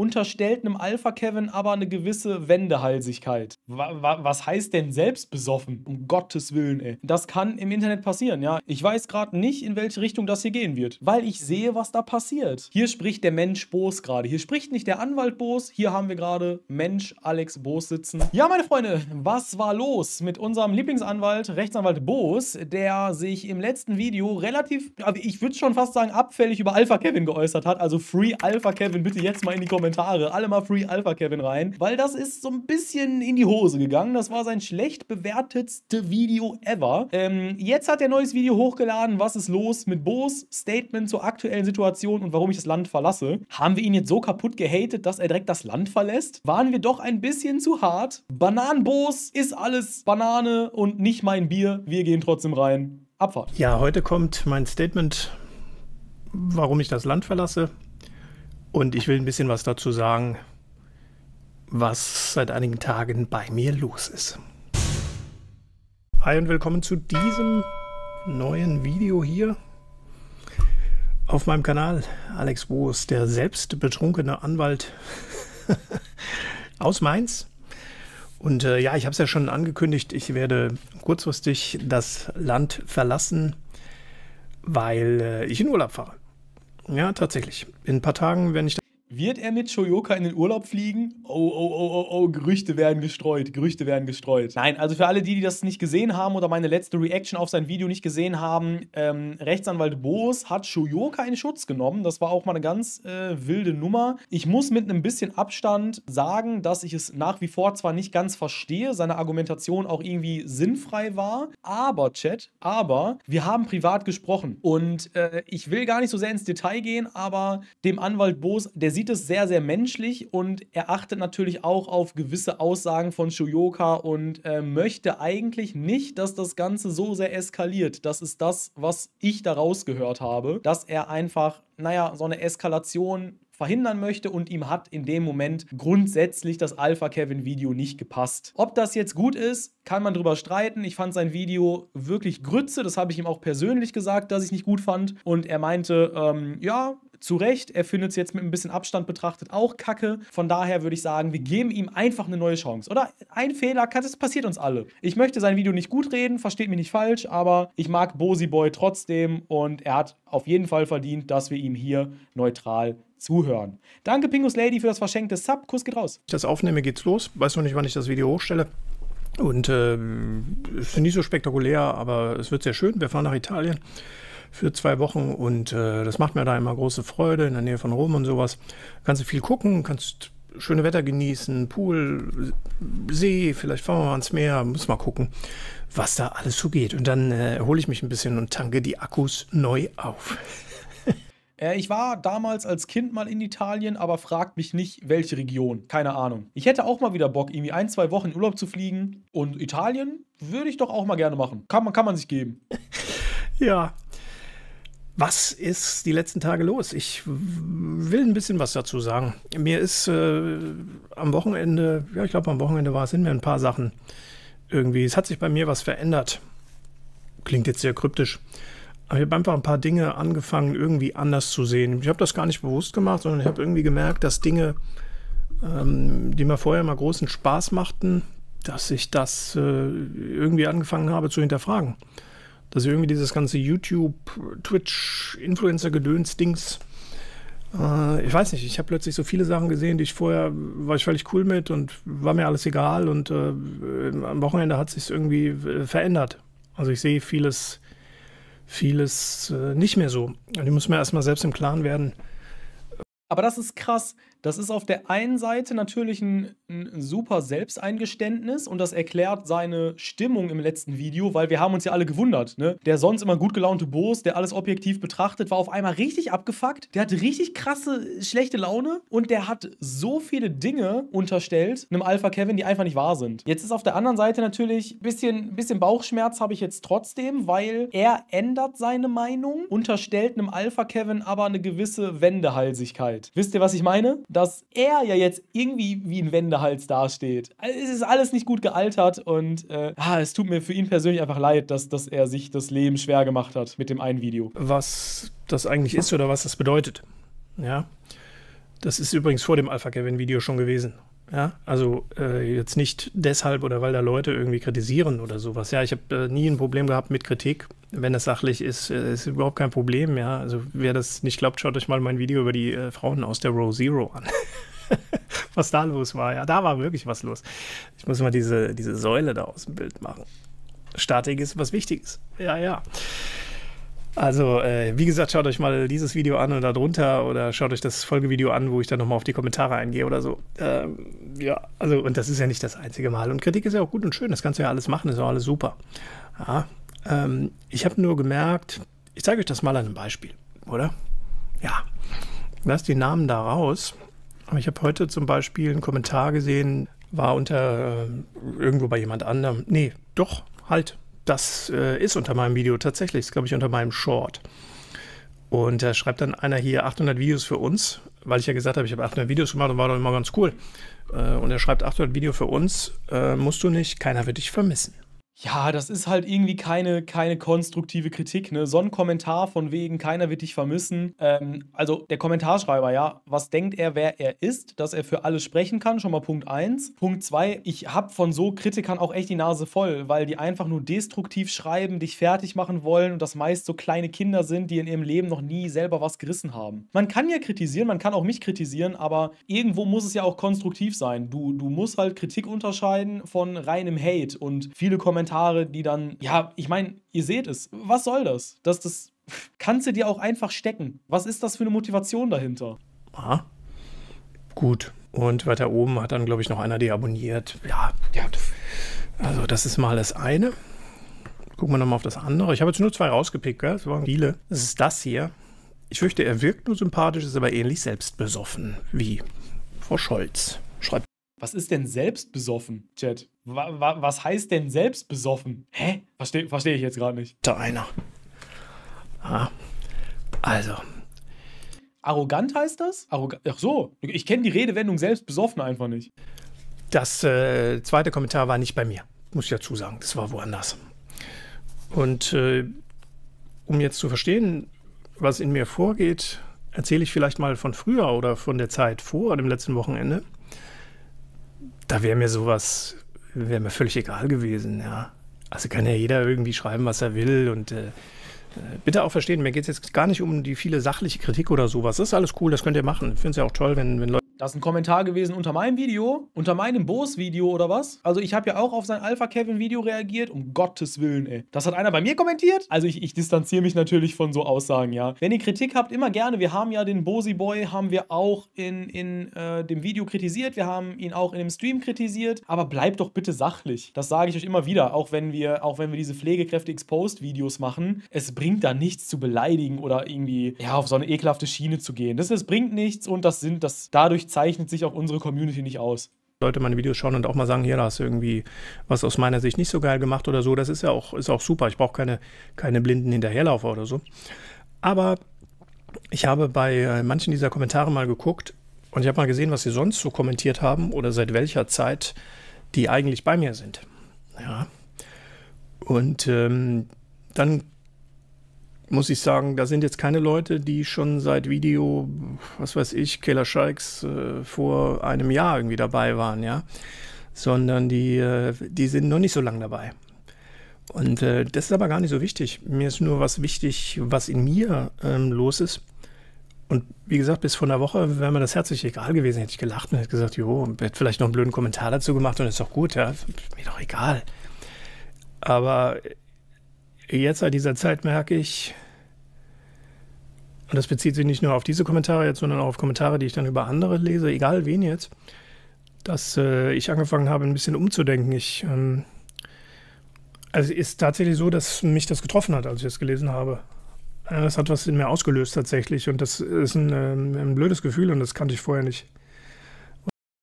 unterstellt einem Alpha-Kevin aber eine gewisse Wendehalsigkeit. Wa wa was heißt denn selbstbesoffen? Um Gottes Willen, ey. Das kann im Internet passieren, ja. Ich weiß gerade nicht, in welche Richtung das hier gehen wird, weil ich sehe, was da passiert. Hier spricht der Mensch Boos gerade. Hier spricht nicht der Anwalt Boos, hier haben wir gerade Mensch Alex Boos sitzen. Ja, meine Freunde, was war los mit unserem Lieblingsanwalt, Rechtsanwalt Boos, der sich im letzten Video relativ, also ich würde schon fast sagen, abfällig über Alpha Kevin geäußert hat. Also Free Alpha Kevin, bitte jetzt mal in die Kommentare. Alle mal Free Alpha Kevin rein, weil das ist so ein bisschen in die Hose gegangen. Das war sein schlecht bewertetste Video ever. Ähm, jetzt hat er ein neues Video hochgeladen. Was ist los mit Boos? Statement zur aktuellen Situation und warum ich das Land verlasse. Haben wir ihn jetzt so kaputt gehatet, dass er direkt das Land verlässt? Waren wir doch ein bisschen zu hart? Bananenboos ist alles Banane und nicht mein Bier. Wir gehen trotzdem rein. Abfahrt. Ja, heute kommt mein Statement, warum ich das Land verlasse. Und ich will ein bisschen was dazu sagen, was seit einigen Tagen bei mir los ist. Hi und willkommen zu diesem neuen Video hier auf meinem Kanal. Alex Boos, der selbst betrunkene Anwalt aus Mainz. Und äh, ja, ich habe es ja schon angekündigt, ich werde kurzfristig das Land verlassen, weil äh, ich in Urlaub fahre. Ja, tatsächlich. In ein paar Tagen, wenn ich wird er mit Shoyoka in den Urlaub fliegen? Oh, oh, oh, oh, oh, Gerüchte werden gestreut, Gerüchte werden gestreut. Nein, also für alle die, die das nicht gesehen haben oder meine letzte Reaction auf sein Video nicht gesehen haben, ähm, Rechtsanwalt Boos hat Shoyoka in Schutz genommen. Das war auch mal eine ganz äh, wilde Nummer. Ich muss mit einem bisschen Abstand sagen, dass ich es nach wie vor zwar nicht ganz verstehe, seine Argumentation auch irgendwie sinnfrei war, aber, Chat, aber wir haben privat gesprochen und äh, ich will gar nicht so sehr ins Detail gehen, aber dem Anwalt Boos, der sieht sieht es sehr, sehr menschlich und er achtet natürlich auch auf gewisse Aussagen von Shuyoka und äh, möchte eigentlich nicht, dass das Ganze so sehr eskaliert. Das ist das, was ich daraus gehört habe, dass er einfach, naja, so eine Eskalation verhindern möchte und ihm hat in dem Moment grundsätzlich das Alpha Kevin Video nicht gepasst. Ob das jetzt gut ist, kann man drüber streiten. Ich fand sein Video wirklich Grütze, das habe ich ihm auch persönlich gesagt, dass ich nicht gut fand und er meinte, ähm, ja, zu Recht. Er findet es jetzt mit ein bisschen Abstand betrachtet auch kacke. Von daher würde ich sagen, wir geben ihm einfach eine neue Chance. Oder ein Fehler, das passiert uns alle. Ich möchte sein Video nicht gut reden, versteht mich nicht falsch, aber ich mag Bosi Boy trotzdem und er hat auf jeden Fall verdient, dass wir ihm hier neutral zuhören. Danke Pingus Lady für das verschenkte Sub. Kuss geht raus. Ich das aufnehme, geht's los. Weiß noch nicht, wann ich das Video hochstelle. Und äh, ist nicht so spektakulär, aber es wird sehr schön. Wir fahren nach Italien für zwei Wochen und äh, das macht mir da immer große Freude in der Nähe von Rom und sowas. Kannst du viel gucken, kannst schöne Wetter genießen, Pool, See, vielleicht fahren wir mal ans Meer, muss mal gucken, was da alles so geht. Und dann äh, hole ich mich ein bisschen und tanke die Akkus neu auf. Äh, ich war damals als Kind mal in Italien, aber fragt mich nicht, welche Region. Keine Ahnung. Ich hätte auch mal wieder Bock, irgendwie ein, zwei Wochen in Urlaub zu fliegen. Und Italien würde ich doch auch mal gerne machen. Kann man, kann man sich geben. ja, was ist die letzten Tage los? Ich will ein bisschen was dazu sagen. Mir ist äh, am Wochenende, ja, ich glaube, am Wochenende war es, sind mir ein paar Sachen irgendwie, es hat sich bei mir was verändert. Klingt jetzt sehr kryptisch. Aber ich habe einfach ein paar Dinge angefangen, irgendwie anders zu sehen. Ich habe das gar nicht bewusst gemacht, sondern ich habe irgendwie gemerkt, dass Dinge, ähm, die mir vorher mal großen Spaß machten, dass ich das äh, irgendwie angefangen habe zu hinterfragen dass irgendwie dieses ganze YouTube, Twitch, Influencer-Gedöns-Dings, äh, ich weiß nicht, ich habe plötzlich so viele Sachen gesehen, die ich vorher, war ich völlig cool mit und war mir alles egal und äh, am Wochenende hat sich irgendwie äh, verändert. Also ich sehe vieles, vieles äh, nicht mehr so. Und ich muss mir erstmal selbst im Klaren werden. Aber das ist krass, das ist auf der einen Seite natürlich ein, ein, super Selbsteingeständnis und das erklärt seine Stimmung im letzten Video, weil wir haben uns ja alle gewundert, ne? Der sonst immer gut gelaunte Boos, der alles objektiv betrachtet, war auf einmal richtig abgefuckt. Der hatte richtig krasse, schlechte Laune und der hat so viele Dinge unterstellt einem Alpha Kevin, die einfach nicht wahr sind. Jetzt ist auf der anderen Seite natürlich ein bisschen, bisschen Bauchschmerz habe ich jetzt trotzdem, weil er ändert seine Meinung, unterstellt einem Alpha Kevin aber eine gewisse Wendehalsigkeit. Wisst ihr, was ich meine? Dass er ja jetzt irgendwie wie ein Wendehals dasteht. Also es ist alles nicht gut gealtert und äh, ah, es tut mir für ihn persönlich einfach leid, dass, dass er sich das Leben schwer gemacht hat mit dem einen Video. Was das eigentlich ist oder was das bedeutet. Ja. Das ist übrigens vor dem Alpha Kevin Video schon gewesen. Ja, also äh, jetzt nicht deshalb oder weil da Leute irgendwie kritisieren oder sowas. Ja, ich habe äh, nie ein Problem gehabt mit Kritik. Wenn das sachlich ist, äh, ist überhaupt kein Problem. Ja, also wer das nicht glaubt, schaut euch mal mein Video über die äh, Frauen aus der Row Zero an. was da los war. Ja, da war wirklich was los. Ich muss mal diese, diese Säule da aus dem Bild machen. Statik ist was Wichtiges. Ja, ja. Also, äh, wie gesagt, schaut euch mal dieses Video an oder darunter oder schaut euch das Folgevideo an, wo ich dann nochmal auf die Kommentare eingehe oder so. Ähm, ja, also, und das ist ja nicht das einzige Mal. Und Kritik ist ja auch gut und schön, das kannst du ja alles machen, ist auch alles super. Ja, ähm, ich habe nur gemerkt, ich zeige euch das mal an einem Beispiel, oder? Ja, lasst die Namen da raus. Aber ich habe heute zum Beispiel einen Kommentar gesehen, war unter äh, irgendwo bei jemand anderem. Nee, doch, halt, das äh, ist unter meinem Video tatsächlich, ist glaube ich unter meinem Short. Und da schreibt dann einer hier 800 Videos für uns, weil ich ja gesagt habe, ich habe 800 Videos gemacht und war doch immer ganz cool. Äh, und er schreibt 800 Videos für uns, äh, musst du nicht, keiner wird dich vermissen. Ja, das ist halt irgendwie keine, keine konstruktive Kritik, ne? So ein Kommentar von wegen, keiner wird dich vermissen. Ähm, also der Kommentarschreiber, ja, was denkt er, wer er ist, dass er für alles sprechen kann, schon mal Punkt 1. Punkt 2, ich habe von so Kritikern auch echt die Nase voll, weil die einfach nur destruktiv schreiben, dich fertig machen wollen und das meist so kleine Kinder sind, die in ihrem Leben noch nie selber was gerissen haben. Man kann ja kritisieren, man kann auch mich kritisieren, aber irgendwo muss es ja auch konstruktiv sein. Du, du musst halt Kritik unterscheiden von reinem Hate und viele Kommentare Kommentare, die dann, ja, ich meine, ihr seht es. Was soll das? Das, das kannst du dir auch einfach stecken. Was ist das für eine Motivation dahinter? Aha. Gut. Und weiter oben hat dann, glaube ich, noch einer deabonniert. Ja, ja. Also, das ist mal das eine. Gucken wir nochmal auf das andere. Ich habe jetzt nur zwei rausgepickt, gell? Es waren viele. Das ist das hier. Ich fürchte, er wirkt nur sympathisch, ist aber ähnlich selbstbesoffen wie Frau Scholz. Schreibt was ist denn selbstbesoffen, Chat? Wa wa was heißt denn selbstbesoffen? Hä? Verstehe versteh ich jetzt gerade nicht. Da einer. Ah. Also. Arrogant heißt das? Arrog Ach so, ich kenne die Redewendung selbstbesoffen einfach nicht. Das äh, zweite Kommentar war nicht bei mir, muss ich dazu sagen. Das war woanders. Und äh, um jetzt zu verstehen, was in mir vorgeht, erzähle ich vielleicht mal von früher oder von der Zeit vor dem letzten Wochenende da wäre mir sowas, wäre mir völlig egal gewesen, ja. Also kann ja jeder irgendwie schreiben, was er will und äh, äh bitte auch verstehen, mir geht es jetzt gar nicht um die viele sachliche Kritik oder sowas. Das ist alles cool, das könnt ihr machen. Ich finde es ja auch toll, wenn, wenn Leute das ist ein Kommentar gewesen unter meinem Video, unter meinem Bose-Video oder was? Also ich habe ja auch auf sein Alpha-Kevin-Video reagiert, um Gottes Willen, ey. Das hat einer bei mir kommentiert? Also ich, ich distanziere mich natürlich von so Aussagen, ja. Wenn ihr Kritik habt, immer gerne. Wir haben ja den Bosi-Boy, haben wir auch in, in äh, dem Video kritisiert, wir haben ihn auch in dem Stream kritisiert, aber bleibt doch bitte sachlich. Das sage ich euch immer wieder, auch wenn wir, auch wenn wir diese Pflegekräfte-Exposed-Videos machen. Es bringt da nichts zu beleidigen oder irgendwie, ja, auf so eine ekelhafte Schiene zu gehen. Das, das bringt nichts und das sind, das dadurch zeichnet sich auch unsere Community nicht aus. Leute meine Videos schauen und auch mal sagen, hier, da hast du irgendwie was aus meiner Sicht nicht so geil gemacht oder so. Das ist ja auch, ist auch super. Ich brauche keine, keine blinden Hinterherlaufer oder so. Aber ich habe bei äh, manchen dieser Kommentare mal geguckt und ich habe mal gesehen, was sie sonst so kommentiert haben oder seit welcher Zeit die eigentlich bei mir sind. Ja. Und ähm, dann muss ich sagen, da sind jetzt keine Leute, die schon seit Video, was weiß ich, Killer Shikes äh, vor einem Jahr irgendwie dabei waren, ja. Sondern die, äh, die sind noch nicht so lange dabei. Und äh, das ist aber gar nicht so wichtig. Mir ist nur was wichtig, was in mir ähm, los ist. Und wie gesagt, bis vor einer Woche wäre mir das herzlich egal gewesen. Hätte ich gelacht und hätte gesagt, jo, hätte vielleicht noch einen blöden Kommentar dazu gemacht und ist doch gut, ja. Mir doch egal. Aber jetzt seit dieser Zeit merke ich, und das bezieht sich nicht nur auf diese Kommentare jetzt, sondern auch auf Kommentare, die ich dann über andere lese, egal wen jetzt, dass äh, ich angefangen habe, ein bisschen umzudenken. Ich, ähm, also ist tatsächlich so, dass mich das getroffen hat, als ich es gelesen habe. Das hat was in mir ausgelöst tatsächlich und das ist ein, ähm, ein blödes Gefühl und das kannte ich vorher nicht.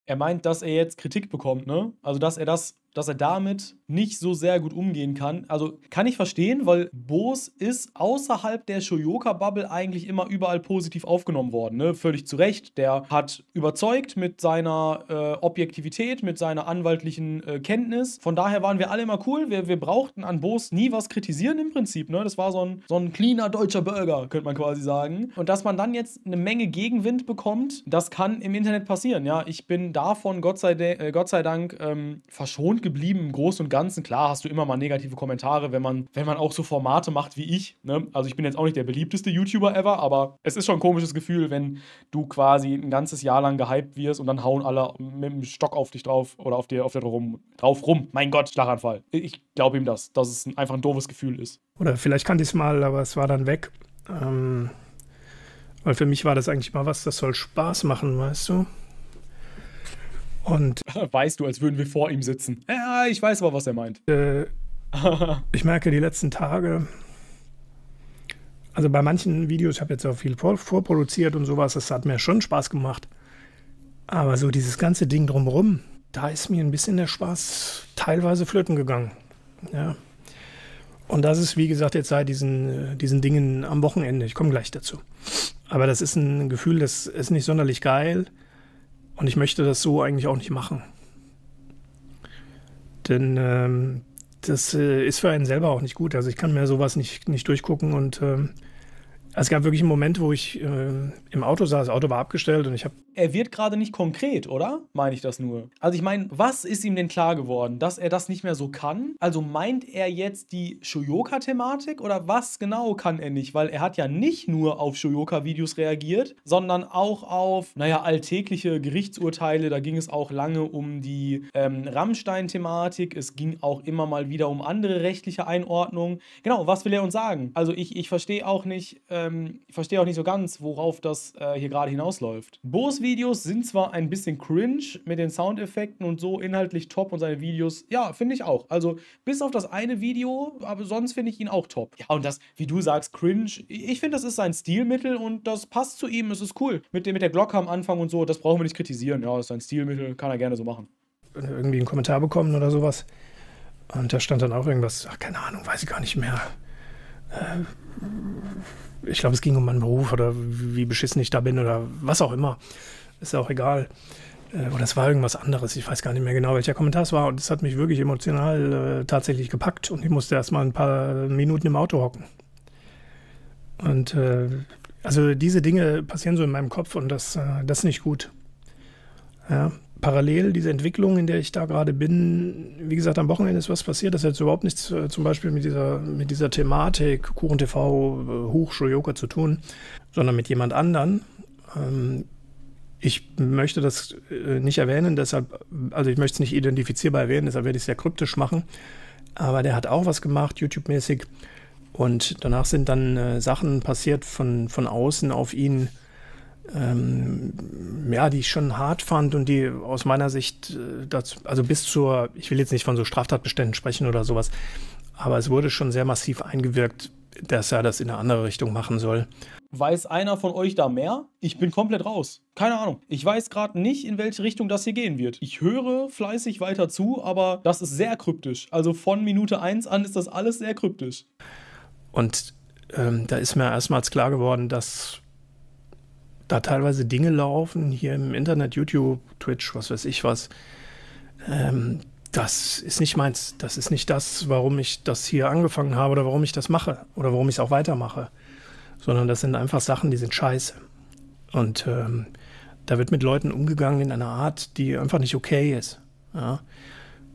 Er meint, dass er jetzt Kritik bekommt, ne? Also, dass er das dass er damit nicht so sehr gut umgehen kann. Also kann ich verstehen, weil Boos ist außerhalb der Shoyoka-Bubble eigentlich immer überall positiv aufgenommen worden. Ne? Völlig zu Recht. Der hat überzeugt mit seiner äh, Objektivität, mit seiner anwaltlichen äh, Kenntnis. Von daher waren wir alle immer cool. Wir, wir brauchten an Boos nie was kritisieren im Prinzip. Ne? Das war so ein, so ein cleaner deutscher Burger, könnte man quasi sagen. Und dass man dann jetzt eine Menge Gegenwind bekommt, das kann im Internet passieren. Ja, ich bin davon Gott sei, äh, Gott sei Dank ähm, verschont geblieben im Großen und Ganzen. Klar hast du immer mal negative Kommentare, wenn man, wenn man auch so Formate macht wie ich. Ne? Also ich bin jetzt auch nicht der beliebteste YouTuber ever, aber es ist schon ein komisches Gefühl, wenn du quasi ein ganzes Jahr lang gehypt wirst und dann hauen alle mit dem Stock auf dich drauf oder auf dir, auf dir rum, drauf rum. Mein Gott, Schlaganfall. Ich glaube ihm das, dass es einfach ein doofes Gefühl ist. Oder vielleicht kannte ich es mal, aber es war dann weg. Ähm, weil für mich war das eigentlich mal was, das soll Spaß machen, weißt du? Und weißt du, als würden wir vor ihm sitzen. Ja, ich weiß aber, was er meint. Äh, ich merke die letzten Tage, also bei manchen Videos, ich habe jetzt auch viel vor, vorproduziert und sowas, das hat mir schon Spaß gemacht. Aber so dieses ganze Ding drumherum, da ist mir ein bisschen der Spaß teilweise flöten gegangen. Ja. Und das ist, wie gesagt, jetzt seit diesen, diesen Dingen am Wochenende. Ich komme gleich dazu. Aber das ist ein Gefühl, das ist nicht sonderlich geil. Und ich möchte das so eigentlich auch nicht machen. Denn ähm, das äh, ist für einen selber auch nicht gut. Also ich kann mir sowas nicht, nicht durchgucken und ähm, es gab wirklich einen Moment, wo ich äh, im Auto saß, das Auto war abgestellt und ich habe. Er wird gerade nicht konkret, oder? Meine ich das nur. Also ich meine, was ist ihm denn klar geworden? Dass er das nicht mehr so kann? Also meint er jetzt die Shoyoka-Thematik oder was genau kann er nicht? Weil er hat ja nicht nur auf Shoyoka-Videos reagiert, sondern auch auf, naja, alltägliche Gerichtsurteile. Da ging es auch lange um die ähm, Rammstein-Thematik. Es ging auch immer mal wieder um andere rechtliche Einordnungen. Genau, was will er uns sagen? Also ich, ich verstehe auch nicht. Äh, ähm, ich verstehe auch nicht so ganz, worauf das äh, hier gerade hinausläuft. Bo's Videos sind zwar ein bisschen cringe mit den Soundeffekten und so inhaltlich top und seine Videos, ja, finde ich auch. Also bis auf das eine Video, aber sonst finde ich ihn auch top. Ja, und das, wie du sagst, cringe, ich finde, das ist sein Stilmittel und das passt zu ihm, es ist cool. Mit, dem, mit der Glocke am Anfang und so, das brauchen wir nicht kritisieren. Ja, ist sein Stilmittel, kann er gerne so machen. Irgendwie einen Kommentar bekommen oder sowas. Und da stand dann auch irgendwas, ach, keine Ahnung, weiß ich gar nicht mehr. Äh, ich glaube, es ging um meinen Beruf oder wie beschissen ich da bin oder was auch immer. Ist auch egal. Äh, oder es war irgendwas anderes. Ich weiß gar nicht mehr genau, welcher Kommentar es war. Und es hat mich wirklich emotional äh, tatsächlich gepackt. Und ich musste erst mal ein paar Minuten im Auto hocken. Und äh, also diese Dinge passieren so in meinem Kopf und das, äh, das ist nicht gut. Ja, parallel diese Entwicklung, in der ich da gerade bin, wie gesagt, am Wochenende ist was passiert. Das hat jetzt überhaupt nichts äh, zum Beispiel mit dieser, mit dieser Thematik Kuchen TV, äh, Hochschuljoker zu tun, sondern mit jemand anderen. Ähm, ich möchte das äh, nicht erwähnen, deshalb, also ich möchte es nicht identifizierbar erwähnen, deshalb werde ich es sehr kryptisch machen. Aber der hat auch was gemacht, YouTube-mäßig. Und danach sind dann äh, Sachen passiert von, von außen auf ihn, ähm, ja, die ich schon hart fand und die aus meiner Sicht äh, dazu, also bis zur, ich will jetzt nicht von so Straftatbeständen sprechen oder sowas, aber es wurde schon sehr massiv eingewirkt, dass er das in eine andere Richtung machen soll. Weiß einer von euch da mehr? Ich bin komplett raus. Keine Ahnung. Ich weiß gerade nicht, in welche Richtung das hier gehen wird. Ich höre fleißig weiter zu, aber das ist sehr kryptisch. Also von Minute 1 an ist das alles sehr kryptisch. Und ähm, da ist mir erstmals klar geworden, dass da teilweise Dinge laufen, hier im Internet, YouTube, Twitch, was weiß ich was. Ähm, das ist nicht meins. Das ist nicht das, warum ich das hier angefangen habe oder warum ich das mache oder warum ich es auch weitermache. Sondern das sind einfach Sachen, die sind scheiße. Und ähm, da wird mit Leuten umgegangen in einer Art, die einfach nicht okay ist. Ja?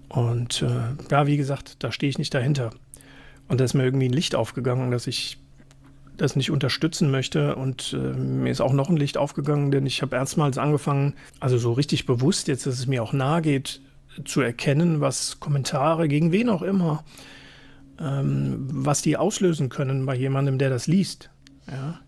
Und äh, ja, wie gesagt, da stehe ich nicht dahinter. Und da ist mir irgendwie ein Licht aufgegangen, dass ich das nicht unterstützen möchte. Und äh, mir ist auch noch ein Licht aufgegangen, denn ich habe erstmals angefangen, also so richtig bewusst, jetzt, dass es mir auch nahe geht, zu erkennen, was Kommentare gegen wen auch immer, ähm, was die auslösen können bei jemandem, der das liest. Ja.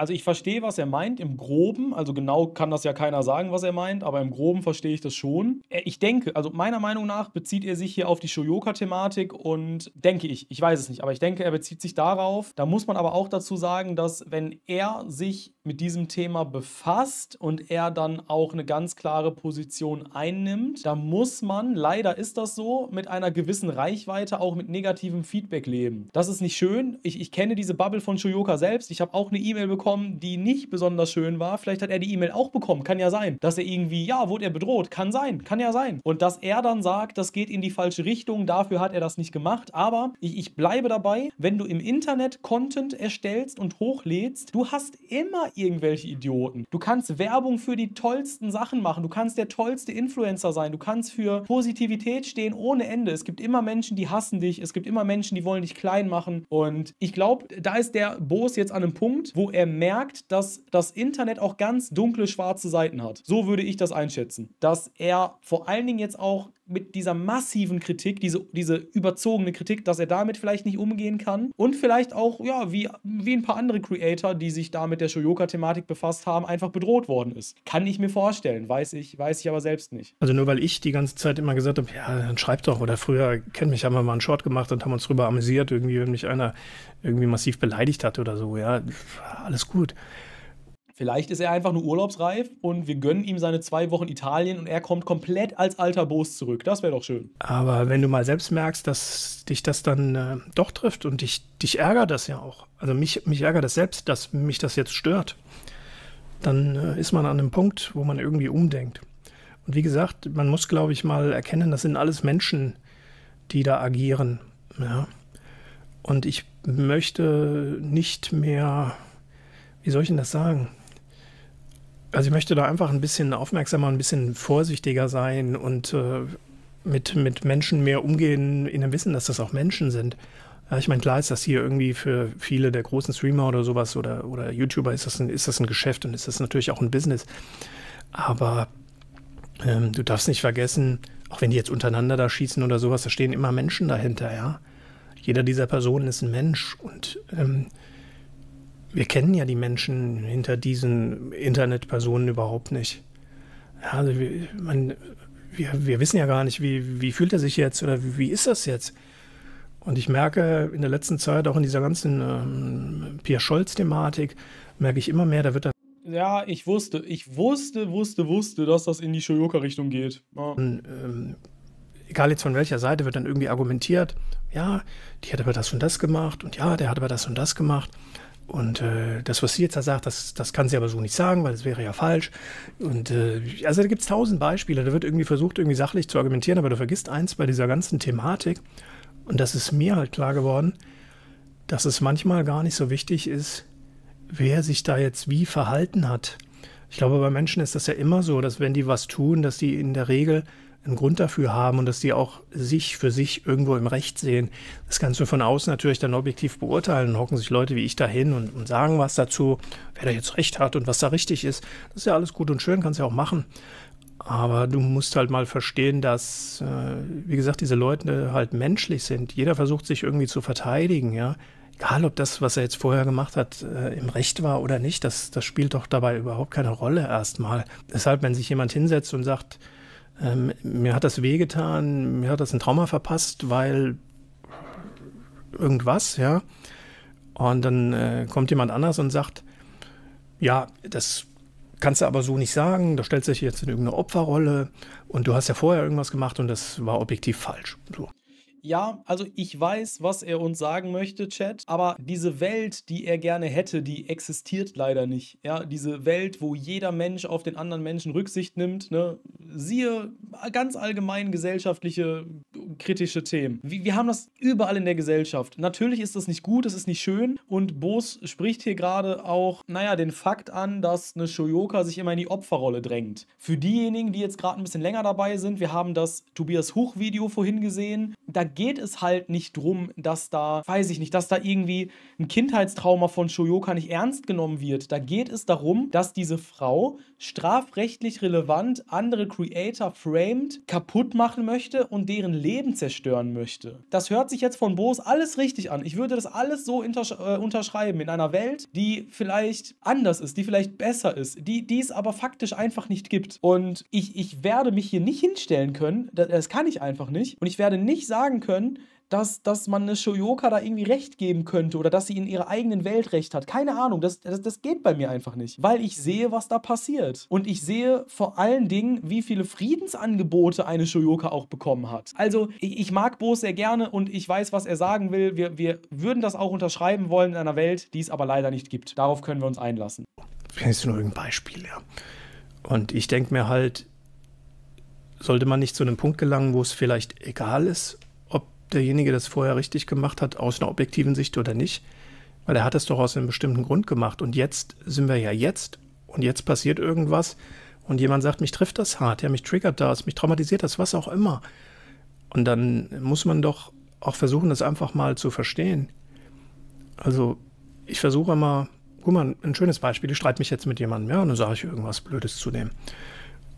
Also ich verstehe, was er meint im Groben. Also genau kann das ja keiner sagen, was er meint, aber im Groben verstehe ich das schon. Äh, ich denke, also meiner Meinung nach bezieht er sich hier auf die Shoyoka-Thematik und denke ich, ich weiß es nicht, aber ich denke, er bezieht sich darauf. Da muss man aber auch dazu sagen, dass wenn er sich mit diesem Thema befasst und er dann auch eine ganz klare Position einnimmt, da muss man, leider ist das so, mit einer gewissen Reichweite auch mit negativem Feedback leben. Das ist nicht schön. Ich, ich kenne diese Bubble von Shoyoka selbst. Ich habe auch eine E-Mail bekommen, die nicht besonders schön war. Vielleicht hat er die E-Mail auch bekommen. Kann ja sein. Dass er irgendwie, ja, wurde er bedroht. Kann sein. Kann ja sein. Und dass er dann sagt, das geht in die falsche Richtung, dafür hat er das nicht gemacht. Aber ich, ich bleibe dabei, wenn du im Internet Content erstellst und hochlädst, du hast immer irgendwelche Idioten. Du kannst Werbung für die tollsten Sachen machen. Du kannst der tollste Influencer sein. Du kannst für Positivität stehen ohne Ende. Es gibt immer Menschen, die hassen dich. Es gibt immer Menschen, die wollen dich klein machen. Und ich glaube, da ist der Boos jetzt an einem Punkt, wo er merkt, dass das Internet auch ganz dunkle, schwarze Seiten hat. So würde ich das einschätzen. Dass er vor allen Dingen jetzt auch mit dieser massiven Kritik, diese, diese überzogene Kritik, dass er damit vielleicht nicht umgehen kann. Und vielleicht auch, ja, wie, wie ein paar andere Creator, die sich da mit der Shoyoka-Thematik befasst haben, einfach bedroht worden ist. Kann ich mir vorstellen, weiß ich, weiß ich aber selbst nicht. Also nur weil ich die ganze Zeit immer gesagt habe, ja, dann schreib doch. Oder früher, kennt mich, haben wir mal einen Short gemacht und haben uns drüber amüsiert, irgendwie, wenn mich einer irgendwie massiv beleidigt hat oder so. Ja, alles gut. Vielleicht ist er einfach nur urlaubsreif und wir gönnen ihm seine zwei Wochen Italien und er kommt komplett als alter Boos zurück. Das wäre doch schön. Aber wenn du mal selbst merkst, dass dich das dann äh, doch trifft und dich, dich ärgert das ja auch. Also mich, mich ärgert das selbst, dass mich das jetzt stört. Dann äh, ist man an einem Punkt, wo man irgendwie umdenkt. Und wie gesagt, man muss, glaube ich, mal erkennen, das sind alles Menschen, die da agieren. Ja. Und ich möchte nicht mehr, wie soll ich denn das sagen? Also ich möchte da einfach ein bisschen aufmerksamer, ein bisschen vorsichtiger sein und äh, mit, mit Menschen mehr umgehen, in dem Wissen, dass das auch Menschen sind. Ja, ich meine, klar ist das hier irgendwie für viele der großen Streamer oder sowas oder, oder YouTuber ist das, ein, ist das ein Geschäft und ist das natürlich auch ein Business. Aber ähm, du darfst nicht vergessen, auch wenn die jetzt untereinander da schießen oder sowas, da stehen immer Menschen dahinter, ja. Jeder dieser Personen ist ein Mensch und ähm, wir kennen ja die Menschen hinter diesen Internetpersonen überhaupt nicht. Ja, also wir, man, wir, wir, wissen ja gar nicht, wie, wie fühlt er sich jetzt oder wie, wie, ist das jetzt? Und ich merke in der letzten Zeit, auch in dieser ganzen ähm, Pierre Scholz-Thematik, merke ich immer mehr, da wird dann. Ja, ich wusste, ich wusste, wusste, wusste, dass das in die Shoyoka-Richtung geht. Ja. Und, ähm, egal jetzt von welcher Seite, wird dann irgendwie argumentiert, ja, die hat aber das und das gemacht und ja, der hat aber das und das gemacht. Und äh, das, was sie jetzt da sagt, das, das kann sie aber so nicht sagen, weil das wäre ja falsch. Und äh, also da gibt es tausend Beispiele. Da wird irgendwie versucht, irgendwie sachlich zu argumentieren, aber du vergisst eins bei dieser ganzen Thematik. Und das ist mir halt klar geworden, dass es manchmal gar nicht so wichtig ist, wer sich da jetzt wie verhalten hat. Ich glaube, bei Menschen ist das ja immer so, dass wenn die was tun, dass die in der Regel einen Grund dafür haben und dass die auch sich für sich irgendwo im Recht sehen. Das kannst du von außen natürlich dann objektiv beurteilen. Hocken sich Leute wie ich dahin und, und sagen was dazu, wer da jetzt Recht hat und was da richtig ist. Das ist ja alles gut und schön, kannst ja auch machen. Aber du musst halt mal verstehen, dass, äh, wie gesagt, diese Leute halt menschlich sind. Jeder versucht sich irgendwie zu verteidigen, ja. Egal, ob das, was er jetzt vorher gemacht hat, äh, im Recht war oder nicht, das, das spielt doch dabei überhaupt keine Rolle erstmal. Deshalb, wenn sich jemand hinsetzt und sagt, ähm, mir hat das wehgetan, mir hat das ein Trauma verpasst, weil irgendwas, ja. Und dann äh, kommt jemand anders und sagt, ja, das kannst du aber so nicht sagen, da stellt sich jetzt in irgendeine Opferrolle und du hast ja vorher irgendwas gemacht und das war objektiv falsch. So. Ja, also ich weiß, was er uns sagen möchte, Chat, aber diese Welt, die er gerne hätte, die existiert leider nicht. Ja, diese Welt, wo jeder Mensch auf den anderen Menschen Rücksicht nimmt, ne? Siehe ganz allgemein gesellschaftliche kritische Themen. Wir, wir haben das überall in der Gesellschaft. Natürlich ist das nicht gut, es ist nicht schön und Boos spricht hier gerade auch, naja, den Fakt an, dass eine Shoyoka sich immer in die Opferrolle drängt. Für diejenigen, die jetzt gerade ein bisschen länger dabei sind, wir haben das Tobias Huch Video vorhin gesehen. Da geht es halt nicht drum, dass da, weiß ich nicht, dass da irgendwie ein Kindheitstrauma von Shoyoka nicht ernst genommen wird. Da geht es darum, dass diese Frau strafrechtlich relevant andere Creator framed, kaputt machen möchte und deren Leben Leben zerstören möchte. Das hört sich jetzt von Boos alles richtig an. Ich würde das alles so äh, unterschreiben in einer Welt, die vielleicht anders ist, die vielleicht besser ist, die, die es aber faktisch einfach nicht gibt. Und ich, ich werde mich hier nicht hinstellen können, das, das kann ich einfach nicht. Und ich werde nicht sagen können, dass, dass man eine Shoyoka da irgendwie recht geben könnte oder dass sie in ihrer eigenen Welt recht hat. Keine Ahnung, das, das, das geht bei mir einfach nicht, weil ich sehe, was da passiert. Und ich sehe vor allen Dingen, wie viele Friedensangebote eine Shoyoka auch bekommen hat. Also, ich, ich mag Bo sehr gerne und ich weiß, was er sagen will. Wir, wir würden das auch unterschreiben wollen in einer Welt, die es aber leider nicht gibt. Darauf können wir uns einlassen. Kennst du noch irgendein Beispiel, ja? Und ich denke mir halt, sollte man nicht zu einem Punkt gelangen, wo es vielleicht egal ist, derjenige das vorher richtig gemacht hat, aus einer objektiven Sicht oder nicht. Weil er hat es doch aus einem bestimmten Grund gemacht. Und jetzt sind wir ja jetzt und jetzt passiert irgendwas und jemand sagt, mich trifft das hart, ja, mich triggert das, mich traumatisiert das, was auch immer. Und dann muss man doch auch versuchen, das einfach mal zu verstehen. Also ich versuche immer, guck mal, ein schönes Beispiel, ich streite mich jetzt mit jemandem, ja, und dann sage ich irgendwas Blödes zu dem.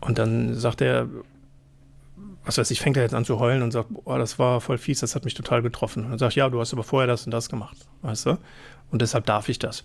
Und dann sagt er, was weiß ich, fängt er jetzt an zu heulen und sagt, boah, das war voll fies, das hat mich total getroffen. Und dann sagt, ja, du hast aber vorher das und das gemacht, weißt du? Und deshalb darf ich das.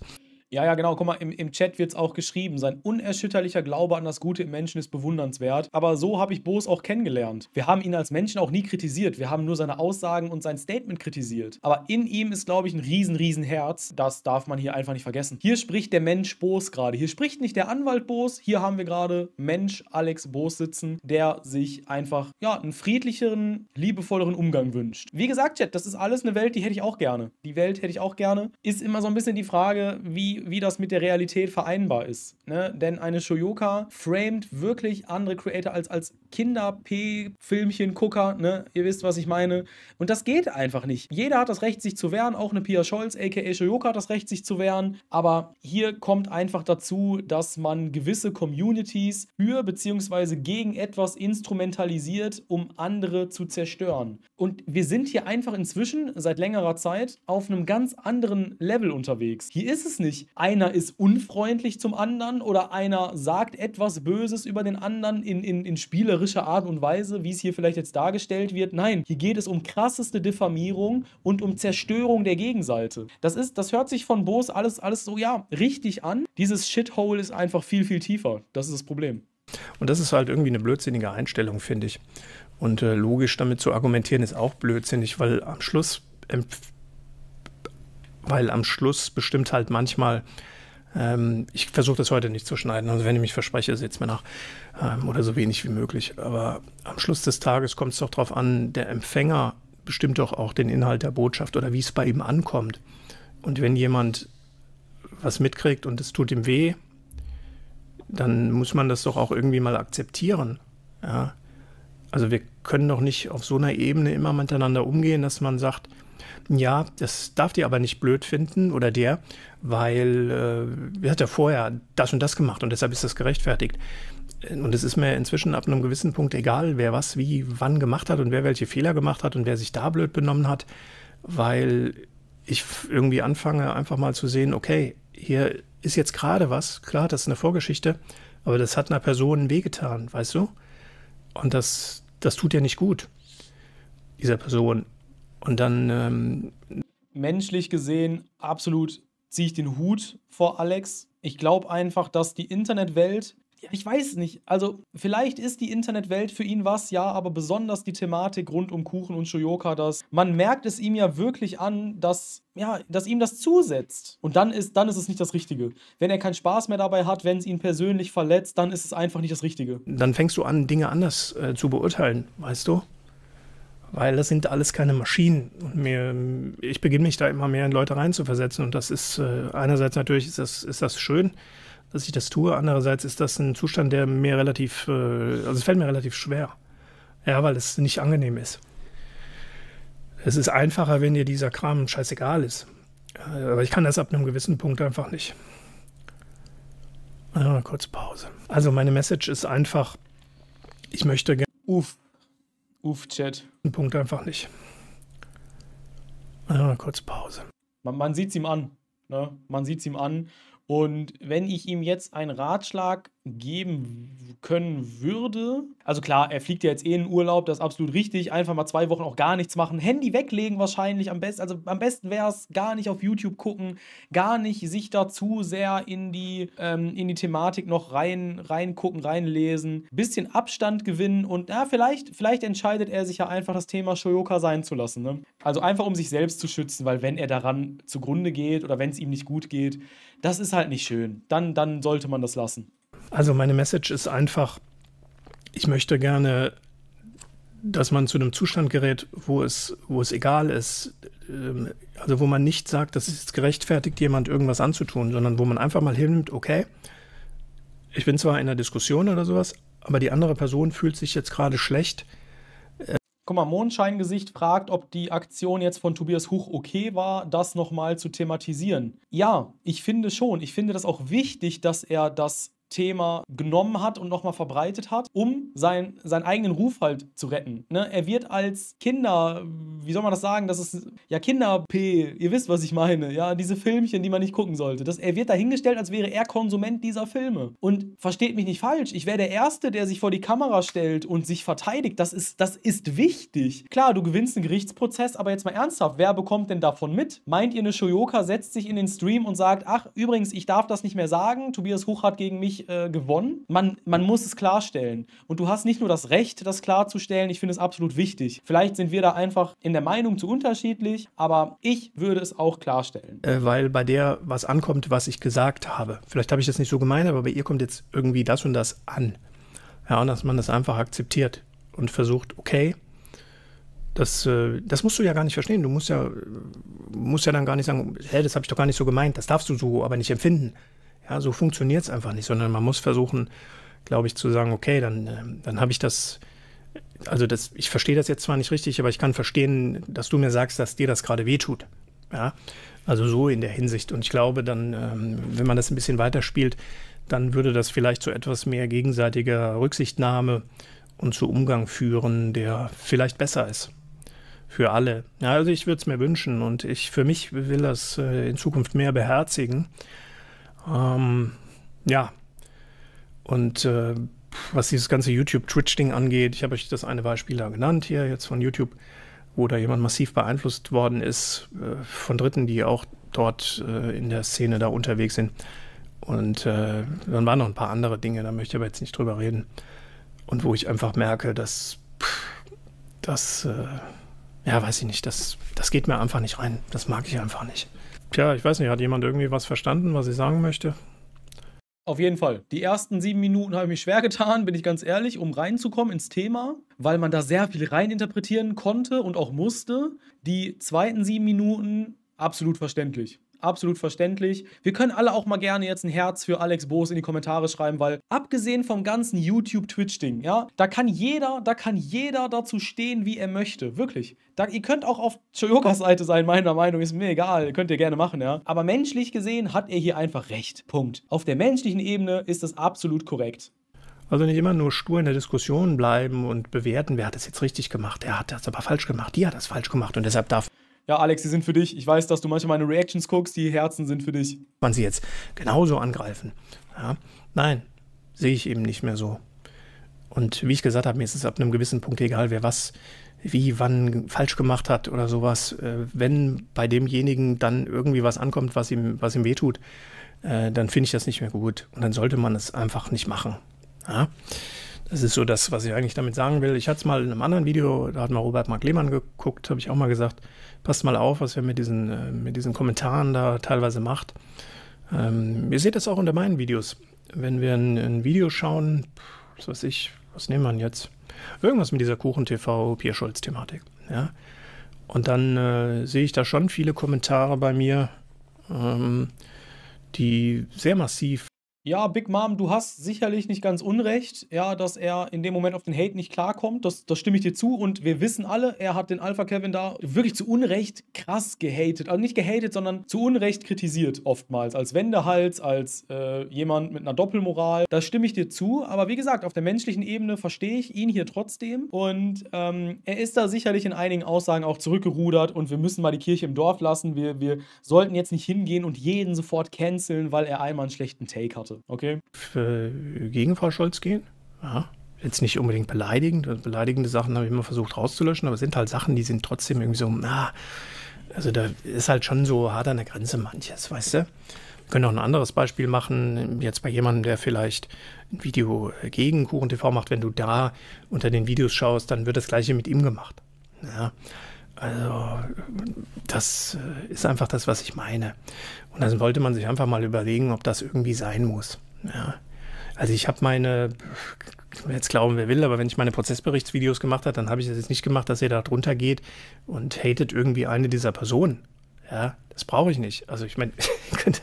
Ja, ja, genau. Guck mal, im, im Chat wird es auch geschrieben. Sein unerschütterlicher Glaube an das Gute im Menschen ist bewundernswert. Aber so habe ich Boos auch kennengelernt. Wir haben ihn als Menschen auch nie kritisiert. Wir haben nur seine Aussagen und sein Statement kritisiert. Aber in ihm ist, glaube ich, ein riesen, riesen Herz. Das darf man hier einfach nicht vergessen. Hier spricht der Mensch Boos gerade. Hier spricht nicht der Anwalt Boos. Hier haben wir gerade Mensch Alex Boos sitzen, der sich einfach, ja, einen friedlicheren, liebevolleren Umgang wünscht. Wie gesagt, Chat, das ist alles eine Welt, die hätte ich auch gerne. Die Welt hätte ich auch gerne. Ist immer so ein bisschen die Frage, wie wie, das mit der Realität vereinbar ist. Ne? Denn eine Shoyoka framet wirklich andere Creator als, als Kinder-P-Filmchen-Gucker. Ne? Ihr wisst, was ich meine. Und das geht einfach nicht. Jeder hat das Recht, sich zu wehren. Auch eine Pia Scholz, aka Shoyoka, hat das Recht, sich zu wehren. Aber hier kommt einfach dazu, dass man gewisse Communities für bzw. gegen etwas instrumentalisiert, um andere zu zerstören. Und wir sind hier einfach inzwischen seit längerer Zeit auf einem ganz anderen Level unterwegs. Hier ist es nicht, einer ist unfreundlich zum anderen oder einer sagt etwas Böses über den anderen in, in, in spielerischer Art und Weise, wie es hier vielleicht jetzt dargestellt wird. Nein, hier geht es um krasseste Diffamierung und um Zerstörung der Gegenseite. Das ist, das hört sich von Boos alles, alles so, ja, richtig an. Dieses Shithole ist einfach viel, viel tiefer. Das ist das Problem. Und das ist halt irgendwie eine blödsinnige Einstellung, finde ich. Und äh, logisch damit zu argumentieren ist auch blödsinnig, weil am Schluss weil am Schluss bestimmt halt manchmal, ähm, ich versuche das heute nicht zu schneiden, also wenn ich mich verspreche, seht es mir nach, ähm, oder so wenig wie möglich. Aber am Schluss des Tages kommt es doch darauf an, der Empfänger bestimmt doch auch den Inhalt der Botschaft oder wie es bei ihm ankommt. Und wenn jemand was mitkriegt und es tut ihm weh, dann muss man das doch auch irgendwie mal akzeptieren. Ja? Also wir können doch nicht auf so einer Ebene immer miteinander umgehen, dass man sagt, ja, das darf die aber nicht blöd finden oder der, weil äh, er hat ja vorher das und das gemacht und deshalb ist das gerechtfertigt. Und es ist mir inzwischen ab einem gewissen Punkt egal, wer was wie wann gemacht hat und wer welche Fehler gemacht hat und wer sich da blöd benommen hat, weil ich irgendwie anfange einfach mal zu sehen, okay, hier ist jetzt gerade was, klar, das ist eine Vorgeschichte, aber das hat einer Person wehgetan, weißt du? Und das, das tut ja nicht gut, dieser Person. Und dann. Ähm Menschlich gesehen, absolut ziehe ich den Hut vor Alex. Ich glaube einfach, dass die Internetwelt ich weiß nicht. Also, vielleicht ist die Internetwelt für ihn was, ja, aber besonders die Thematik rund um Kuchen und Shoyoka, das. Man merkt es ihm ja wirklich an, dass, ja, dass ihm das zusetzt. Und dann ist, dann ist es nicht das Richtige. Wenn er keinen Spaß mehr dabei hat, wenn es ihn persönlich verletzt, dann ist es einfach nicht das Richtige. Dann fängst du an, Dinge anders äh, zu beurteilen, weißt du? weil das sind alles keine Maschinen. Und mir, ich beginne mich da immer mehr in Leute reinzuversetzen. Und das ist äh, einerseits natürlich ist das, ist das schön, dass ich das tue. Andererseits ist das ein Zustand, der mir relativ, äh, also es fällt mir relativ schwer. Ja, weil es nicht angenehm ist. Es ist einfacher, wenn dir dieser Kram scheißegal ist. Äh, aber ich kann das ab einem gewissen Punkt einfach nicht. Ja, kurz Pause. Also meine Message ist einfach, ich möchte gerne. Uff. Uff, Chat. Punkt einfach nicht. Ja, kurz Pause. Man, man sieht es ihm an. Ne? Man sieht es ihm an. Und wenn ich ihm jetzt einen Ratschlag geben können würde. Also klar, er fliegt ja jetzt eh in Urlaub, das ist absolut richtig. Einfach mal zwei Wochen auch gar nichts machen. Handy weglegen wahrscheinlich am besten. Also am besten wäre es gar nicht auf YouTube gucken, gar nicht sich da zu sehr in die, ähm, in die Thematik noch rein, reingucken, reinlesen. Bisschen Abstand gewinnen und ja, vielleicht, vielleicht entscheidet er sich ja einfach, das Thema Shoyoka sein zu lassen. Ne? Also einfach um sich selbst zu schützen, weil wenn er daran zugrunde geht oder wenn es ihm nicht gut geht, das ist halt nicht schön. Dann, dann sollte man das lassen. Also meine Message ist einfach, ich möchte gerne, dass man zu einem Zustand gerät, wo es, wo es egal ist, ähm, also wo man nicht sagt, das ist gerechtfertigt, jemand irgendwas anzutun, sondern wo man einfach mal hinnimmt, okay, ich bin zwar in einer Diskussion oder sowas, aber die andere Person fühlt sich jetzt gerade schlecht. Guck mal, Mondscheingesicht fragt, ob die Aktion jetzt von Tobias Huch okay war, das nochmal zu thematisieren. Ja, ich finde schon. Ich finde das auch wichtig, dass er das Thema genommen hat und nochmal verbreitet hat, um sein, seinen eigenen Ruf halt zu retten. Ne? Er wird als Kinder, wie soll man das sagen, das ist ja Kinder-P, ihr wisst, was ich meine, ja, diese Filmchen, die man nicht gucken sollte. Das, er wird dahingestellt, als wäre er Konsument dieser Filme. Und versteht mich nicht falsch, ich wäre der Erste, der sich vor die Kamera stellt und sich verteidigt. Das ist, das ist wichtig. Klar, du gewinnst einen Gerichtsprozess, aber jetzt mal ernsthaft, wer bekommt denn davon mit? Meint ihr, eine Shoyoka setzt sich in den Stream und sagt, ach, übrigens, ich darf das nicht mehr sagen, Tobias Huch hat gegen mich äh, gewonnen. Man, man muss es klarstellen. Und du hast nicht nur das Recht, das klarzustellen, ich finde es absolut wichtig. Vielleicht sind wir da einfach in der Meinung zu unterschiedlich, aber ich würde es auch klarstellen. Äh, weil bei der was ankommt, was ich gesagt habe. Vielleicht habe ich das nicht so gemeint, aber bei ihr kommt jetzt irgendwie das und das an. Ja, und dass man das einfach akzeptiert und versucht, okay, das, äh, das musst du ja gar nicht verstehen. Du musst ja, musst ja dann gar nicht sagen, hä, das habe ich doch gar nicht so gemeint, das darfst du so aber nicht empfinden. Ja, so funktioniert es einfach nicht, sondern man muss versuchen, glaube ich, zu sagen, okay, dann, äh, dann habe ich das, also das, ich verstehe das jetzt zwar nicht richtig, aber ich kann verstehen, dass du mir sagst, dass dir das gerade wehtut. Ja, also so in der Hinsicht. Und ich glaube, dann, ähm, wenn man das ein bisschen weiterspielt, dann würde das vielleicht zu etwas mehr gegenseitiger Rücksichtnahme und zu Umgang führen, der vielleicht besser ist für alle. Ja, also ich würde es mir wünschen und ich für mich will das äh, in Zukunft mehr beherzigen. Ähm, ja, und äh, was dieses ganze YouTube-Twitch-Ding angeht, ich habe euch das eine Beispiel da genannt hier jetzt von YouTube, wo da jemand massiv beeinflusst worden ist äh, von Dritten, die auch dort äh, in der Szene da unterwegs sind. Und äh, dann waren noch ein paar andere Dinge, da möchte ich aber jetzt nicht drüber reden. Und wo ich einfach merke, dass das, äh, ja, weiß ich nicht, das, das geht mir einfach nicht rein. Das mag ich einfach nicht. Tja, ich weiß nicht, hat jemand irgendwie was verstanden, was ich sagen möchte? Auf jeden Fall. Die ersten sieben Minuten habe ich mich schwer getan, bin ich ganz ehrlich, um reinzukommen ins Thema, weil man da sehr viel reininterpretieren konnte und auch musste. Die zweiten sieben Minuten absolut verständlich absolut verständlich. Wir können alle auch mal gerne jetzt ein Herz für Alex Boos in die Kommentare schreiben, weil abgesehen vom ganzen YouTube-Twitch-Ding, ja, da kann jeder, da kann jeder dazu stehen, wie er möchte. Wirklich. Da, ihr könnt auch auf Choyokas Seite sein, meiner Meinung, ist mir egal, könnt ihr gerne machen, ja. Aber menschlich gesehen hat er hier einfach recht. Punkt. Auf der menschlichen Ebene ist das absolut korrekt. Also nicht immer nur stur in der Diskussion bleiben und bewerten, wer hat das jetzt richtig gemacht, er hat das aber falsch gemacht, die hat das falsch gemacht und deshalb darf ja, Alex, die sind für dich. Ich weiß, dass du manchmal meine Reactions guckst, die Herzen sind für dich. Man sie jetzt genauso angreifen. Ja, nein, sehe ich eben nicht mehr so. Und wie ich gesagt habe, mir ist es ab einem gewissen Punkt egal, wer was, wie, wann falsch gemacht hat oder sowas. Äh, wenn bei demjenigen dann irgendwie was ankommt, was ihm, was ihm wehtut, äh, dann finde ich das nicht mehr gut. Und dann sollte man es einfach nicht machen. Ja? Das ist so das, was ich eigentlich damit sagen will. Ich hatte es mal in einem anderen Video, da hat mal Robert Mark Lehmann geguckt, habe ich auch mal gesagt, passt mal auf, was er mit diesen, äh, mit diesen Kommentaren da teilweise macht. Ähm, ihr seht das auch unter meinen Videos. Wenn wir ein, ein Video schauen, was weiß ich, was nehmen wir jetzt? Irgendwas mit dieser Kuchen-TV-Pierre-Scholz-Thematik. Ja? Und dann äh, sehe ich da schon viele Kommentare bei mir, ähm, die sehr massiv ja, Big Mom, du hast sicherlich nicht ganz unrecht, ja, dass er in dem Moment auf den Hate nicht klarkommt. Das, das stimme ich dir zu. Und wir wissen alle, er hat den Alpha Kevin da wirklich zu Unrecht krass gehatet. Also nicht gehatet, sondern zu Unrecht kritisiert oftmals. Als Wendehals, als äh, jemand mit einer Doppelmoral. Da stimme ich dir zu. Aber wie gesagt, auf der menschlichen Ebene verstehe ich ihn hier trotzdem. Und ähm, er ist da sicherlich in einigen Aussagen auch zurückgerudert. Und wir müssen mal die Kirche im Dorf lassen. Wir, wir sollten jetzt nicht hingehen und jeden sofort canceln, weil er einmal einen schlechten Take hat. Hatte, okay? Für, gegen Frau Scholz gehen? Ja. Jetzt nicht unbedingt beleidigend. Also beleidigende Sachen habe ich immer versucht rauszulöschen, aber es sind halt Sachen, die sind trotzdem irgendwie so, na, also da ist halt schon so hart an der Grenze manches, weißt du? Wir können auch ein anderes Beispiel machen, jetzt bei jemandem, der vielleicht ein Video gegen Kuchen TV macht, wenn du da unter den Videos schaust, dann wird das gleiche mit ihm gemacht. Ja, also das äh, ist einfach das, was ich meine. Und dann sollte man sich einfach mal überlegen, ob das irgendwie sein muss. Ja. Also ich habe meine, jetzt glauben wer will, aber wenn ich meine Prozessberichtsvideos gemacht habe, dann habe ich das jetzt nicht gemacht, dass ihr da drunter geht und hatet irgendwie eine dieser Personen. Ja, das brauche ich nicht. Also ich meine, ihr könnt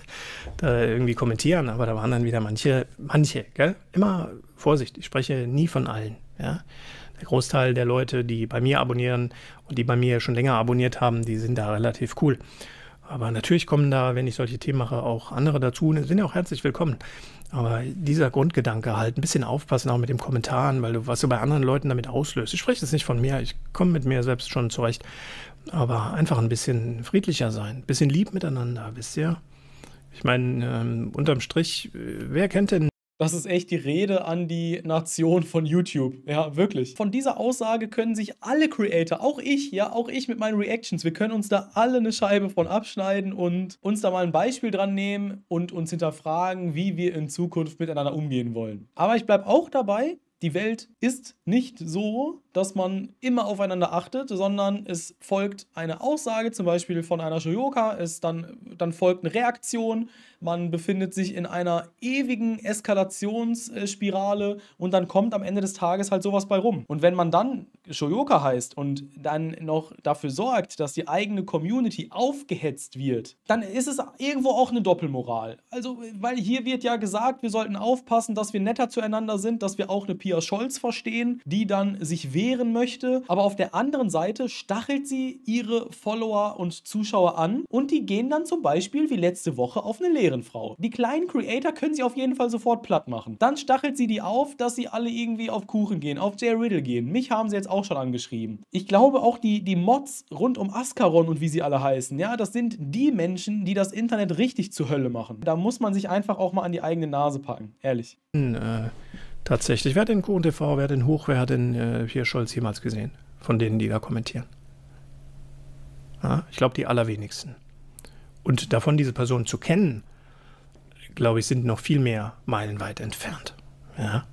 da irgendwie kommentieren, aber da waren dann wieder manche, manche, gell? Immer Vorsicht, ich spreche nie von allen. Ja? Der Großteil der Leute, die bei mir abonnieren und die bei mir schon länger abonniert haben, die sind da relativ cool. Aber natürlich kommen da, wenn ich solche Themen mache, auch andere dazu und sind ja auch herzlich willkommen. Aber dieser Grundgedanke halt, ein bisschen aufpassen auch mit den Kommentaren, weil du was du bei anderen Leuten damit auslöst. Ich spreche das nicht von mir, ich komme mit mir selbst schon zurecht. Aber einfach ein bisschen friedlicher sein, ein bisschen lieb miteinander, wisst ihr? Ich meine, ähm, unterm Strich, äh, wer kennt denn das ist echt die Rede an die Nation von YouTube. Ja, wirklich. Von dieser Aussage können sich alle Creator, auch ich, ja, auch ich mit meinen Reactions, wir können uns da alle eine Scheibe von abschneiden und uns da mal ein Beispiel dran nehmen und uns hinterfragen, wie wir in Zukunft miteinander umgehen wollen. Aber ich bleibe auch dabei, die Welt ist nicht so, dass man immer aufeinander achtet, sondern es folgt eine Aussage, zum Beispiel von einer Shoyoka, es dann, dann folgt eine Reaktion, man befindet sich in einer ewigen Eskalationsspirale und dann kommt am Ende des Tages halt sowas bei rum. Und wenn man dann Shoyoka heißt und dann noch dafür sorgt, dass die eigene Community aufgehetzt wird, dann ist es irgendwo auch eine Doppelmoral. Also, weil hier wird ja gesagt, wir sollten aufpassen, dass wir netter zueinander sind, dass wir auch eine Pia Scholz verstehen, die dann sich wehren möchte. Aber auf der anderen Seite stachelt sie ihre Follower und Zuschauer an und die gehen dann zum Beispiel wie letzte Woche auf eine leere Frau. Die kleinen Creator können sie auf jeden Fall sofort platt machen. Dann stachelt sie die auf, dass sie alle irgendwie auf Kuchen gehen, auf Jay Riddle gehen. Mich haben sie jetzt auch schon angeschrieben. Ich glaube auch die, die Mods rund um Ascaron und wie sie alle heißen, ja, das sind die Menschen, die das Internet richtig zur Hölle machen. Da muss man sich einfach auch mal an die eigene Nase packen, ehrlich. Äh, tatsächlich. Wer hat den Kuchen TV, wer hat den Hoch, wer hat den äh, hier Scholz jemals gesehen? Von denen, die da kommentieren. Ja, ich glaube, die allerwenigsten. Und davon diese Person zu kennen, glaube ich, sind noch viel mehr meilenweit entfernt. Ja.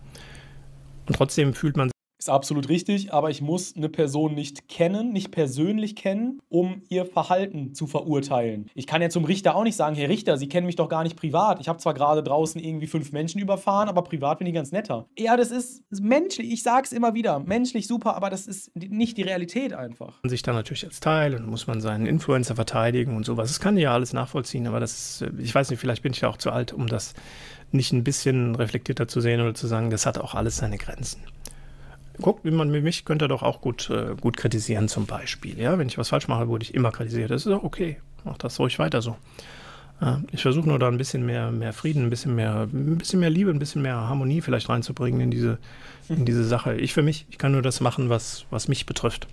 Und trotzdem fühlt man ist absolut richtig, aber ich muss eine Person nicht kennen, nicht persönlich kennen, um ihr Verhalten zu verurteilen. Ich kann ja zum Richter auch nicht sagen, Herr Richter, Sie kennen mich doch gar nicht privat. Ich habe zwar gerade draußen irgendwie fünf Menschen überfahren, aber privat bin ich ganz netter. Ja, das ist menschlich. Ich sage es immer wieder. Menschlich super, aber das ist nicht die Realität einfach. Man sich dann natürlich als Teil und muss man seinen Influencer verteidigen und sowas. Das kann ja alles nachvollziehen, aber das, ich weiß nicht, vielleicht bin ich ja auch zu alt, um das nicht ein bisschen reflektierter zu sehen oder zu sagen, das hat auch alles seine Grenzen guckt, wie man mich könnte doch auch gut, äh, gut kritisieren zum Beispiel. Ja, wenn ich was falsch mache, wurde ich immer kritisiert. Das ist auch okay. Mach das ruhig weiter so. Äh, ich versuche nur da ein bisschen mehr, mehr Frieden, ein bisschen mehr, ein bisschen mehr Liebe, ein bisschen mehr Harmonie vielleicht reinzubringen in diese, in diese Sache. Ich für mich, ich kann nur das machen, was, was mich betrifft.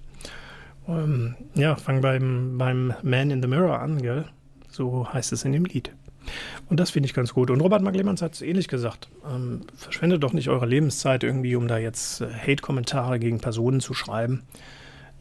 Ähm, ja, fang beim, beim Man in the Mirror an, gell? So heißt es in dem Lied. Und das finde ich ganz gut. Und Robert Maglemans hat es ähnlich gesagt. Ähm, verschwendet doch nicht eure Lebenszeit irgendwie, um da jetzt äh, Hate-Kommentare gegen Personen zu schreiben.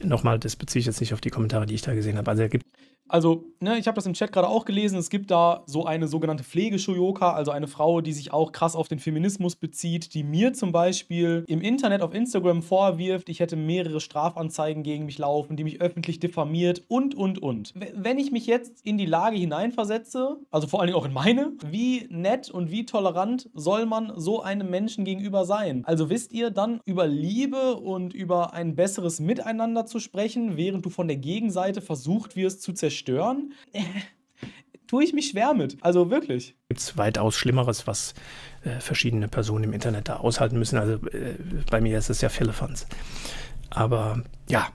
Nochmal, das beziehe ich jetzt nicht auf die Kommentare, die ich da gesehen habe. Also er gibt also, ne, ich habe das im Chat gerade auch gelesen. Es gibt da so eine sogenannte Pflegeshoyoka, also eine Frau, die sich auch krass auf den Feminismus bezieht, die mir zum Beispiel im Internet auf Instagram vorwirft, ich hätte mehrere Strafanzeigen gegen mich laufen, die mich öffentlich diffamiert und, und, und. Wenn ich mich jetzt in die Lage hineinversetze, also vor allen Dingen auch in meine, wie nett und wie tolerant soll man so einem Menschen gegenüber sein? Also wisst ihr dann über Liebe und über ein besseres Miteinander zu sprechen, während du von der Gegenseite versucht wirst zu zerstören? Stören, tue ich mich schwer mit. Also wirklich. Gibt es weitaus Schlimmeres, was äh, verschiedene Personen im Internet da aushalten müssen. Also äh, bei mir ist es ja Philippans. Aber ja,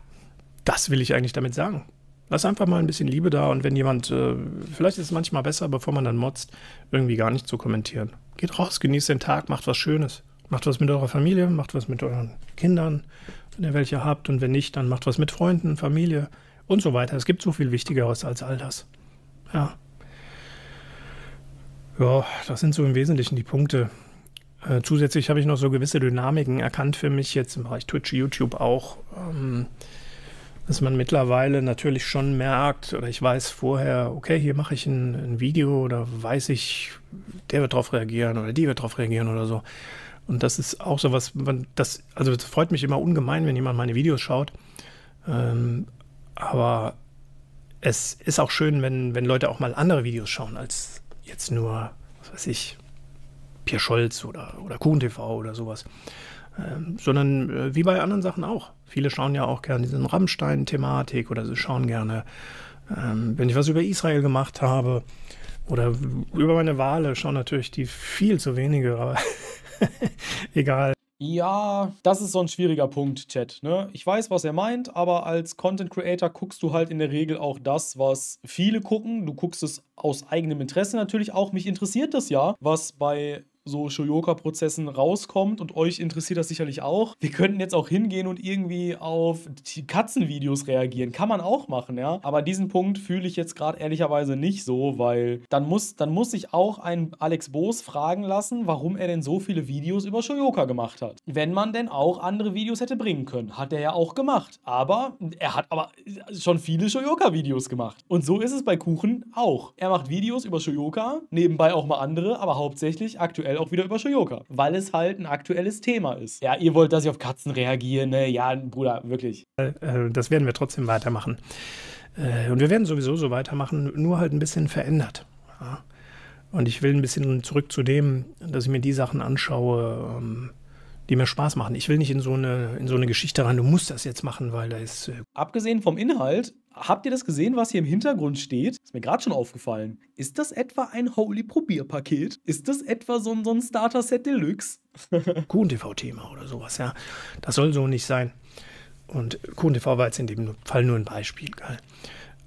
das will ich eigentlich damit sagen. Lass einfach mal ein bisschen Liebe da und wenn jemand, äh, vielleicht ist es manchmal besser, bevor man dann motzt, irgendwie gar nicht zu kommentieren. Geht raus, genießt den Tag, macht was Schönes. Macht was mit eurer Familie, macht was mit euren Kindern, wenn ihr welche habt und wenn nicht, dann macht was mit Freunden, Familie und so weiter. Es gibt so viel Wichtigeres als all das. Ja. Ja, das sind so im Wesentlichen die Punkte. Äh, zusätzlich habe ich noch so gewisse Dynamiken erkannt für mich jetzt im Bereich Twitch, YouTube auch, ähm, dass man mittlerweile natürlich schon merkt, oder ich weiß vorher, okay, hier mache ich ein, ein Video oder weiß ich, der wird darauf reagieren oder die wird darauf reagieren oder so. Und das ist auch so was, das, also das freut mich immer ungemein, wenn jemand meine Videos schaut. Ähm, aber es ist auch schön, wenn, wenn Leute auch mal andere Videos schauen, als jetzt nur, was weiß ich, Pierre Scholz oder, oder Kuhn TV oder sowas. Ähm, sondern äh, wie bei anderen Sachen auch. Viele schauen ja auch gerne diese Rammstein-Thematik oder sie schauen gerne, ähm, wenn ich was über Israel gemacht habe oder über meine Wale, schauen natürlich die viel zu wenige, aber egal. Ja, das ist so ein schwieriger Punkt, Chat. Ne? Ich weiß, was er meint, aber als Content Creator guckst du halt in der Regel auch das, was viele gucken. Du guckst es aus eigenem Interesse natürlich auch. Mich interessiert das ja, was bei so Shoyoka-Prozessen rauskommt und euch interessiert das sicherlich auch. Wir könnten jetzt auch hingehen und irgendwie auf Katzenvideos reagieren. Kann man auch machen, ja. Aber diesen Punkt fühle ich jetzt gerade ehrlicherweise nicht so, weil dann muss, dann muss sich auch ein Alex Boos fragen lassen, warum er denn so viele Videos über Shoyoka gemacht hat. Wenn man denn auch andere Videos hätte bringen können. Hat er ja auch gemacht. Aber er hat aber schon viele Shoyoka-Videos gemacht. Und so ist es bei Kuchen auch. Er macht Videos über Shoyoka, nebenbei auch mal andere, aber hauptsächlich aktuell aktuell auch wieder über Shoyoka, weil es halt ein aktuelles Thema ist. Ja, ihr wollt, dass ich auf Katzen reagiere, ne? Ja, Bruder, wirklich. Äh, das werden wir trotzdem weitermachen. Äh, und wir werden sowieso so weitermachen, nur halt ein bisschen verändert. Und ich will ein bisschen zurück zu dem, dass ich mir die Sachen anschaue, ähm, die mir Spaß machen. Ich will nicht in so eine, in so eine Geschichte rein, du musst das jetzt machen, weil da ist. Äh Abgesehen vom Inhalt, habt ihr das gesehen, was hier im Hintergrund steht? Ist mir gerade schon aufgefallen. Ist das etwa ein Holy-Probierpaket? Ist das etwa so ein, so ein Starter-Set Deluxe? Kuhn-TV-Thema oder sowas, ja. Das soll so nicht sein. Und Kuhn-TV war jetzt in dem Fall nur ein Beispiel, geil.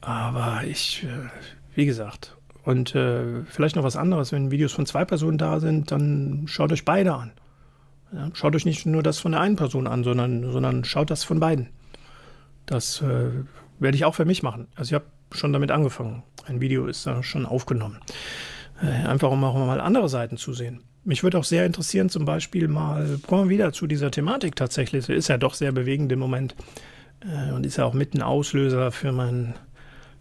Aber ich, äh, wie gesagt, und äh, vielleicht noch was anderes, wenn Videos von zwei Personen da sind, dann schaut euch beide an. Ja, schaut euch nicht nur das von der einen Person an, sondern, sondern schaut das von beiden. Das äh, werde ich auch für mich machen. Also ich habe schon damit angefangen. Ein Video ist da schon aufgenommen. Äh, einfach um auch mal andere Seiten zu sehen. Mich würde auch sehr interessieren, zum Beispiel mal, kommen wir wieder zu dieser Thematik tatsächlich. Ist ja doch sehr bewegend im Moment äh, und ist ja auch mit ein Auslöser für meinen,